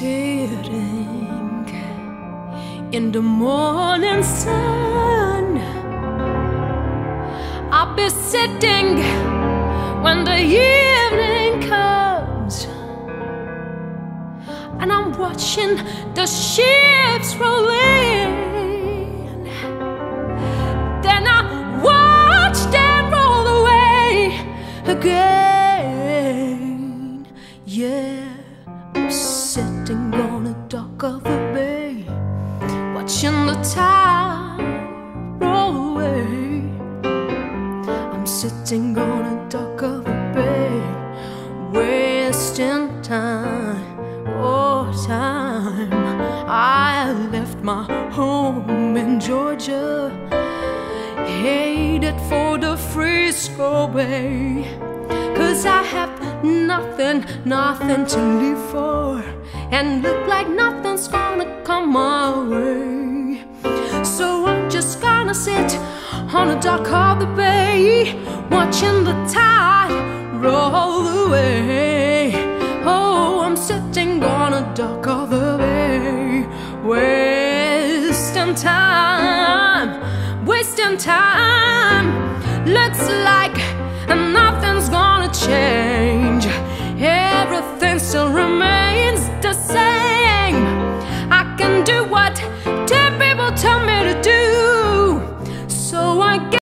sitting in the morning sun. I'll be sitting when the evening comes, and I'm watching the ships roll in. Then I watch them roll away again. Yeah, sitting on a dock of a bay, watching the tide roll away. I'm sitting on a dock of a bay, wasting time, oh time. I left my home in Georgia, headed for the Frisco Bay. Cause I have nothing, nothing to live for, and look like nothing's gonna come my way. So I'm just gonna sit on a dock of the bay, watching the tide roll away. Oh, I'm sitting on a dock of the bay, wasting time, wasting time. Looks like. tell me to do